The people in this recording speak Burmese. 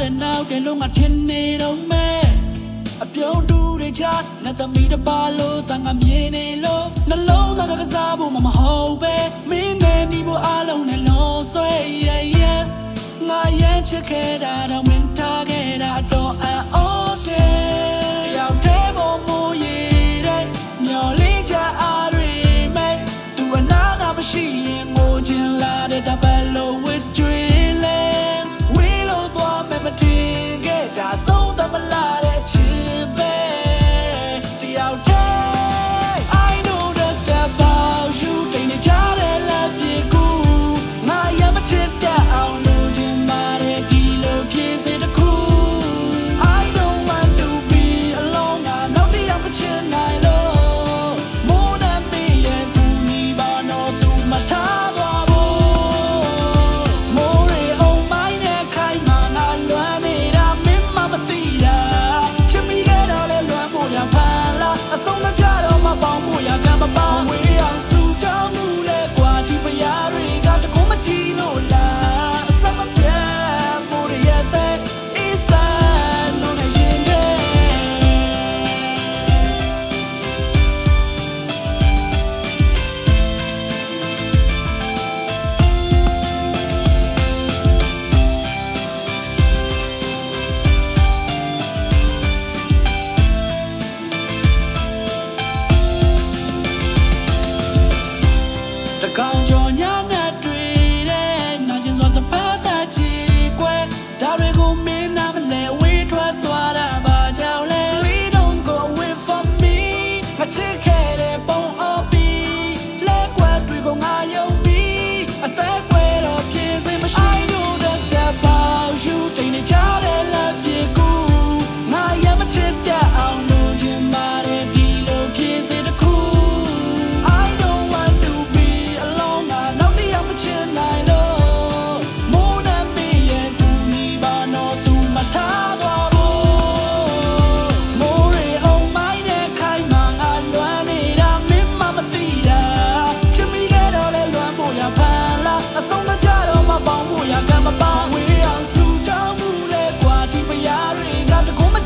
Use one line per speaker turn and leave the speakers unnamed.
လောက်တယ်လို့ငါထင်နေတော့မဲ့အပြုံးတူတွေချနဲ့သမီးတစ်ပါလို့တန်ငါမြင်နေလို့နှလုံးသားကကစားဖို့မမဟုတ်ပဲမင်းနဲ့ညီဖို့အားလုံးနဲ့လုံးဆွဲ yeah yeah ငါရဲ့ချစ်ခဲ့တာတော့မင်းထားခဲ့တာတော့အံ့ဩ Go.